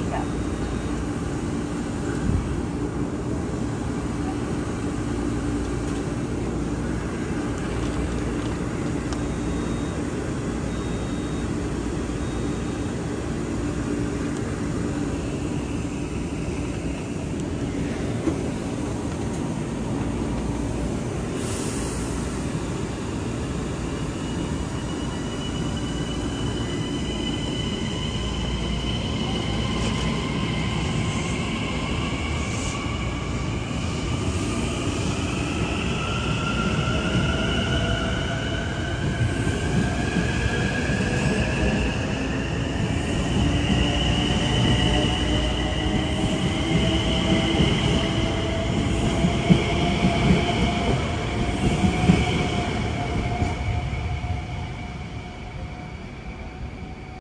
makeup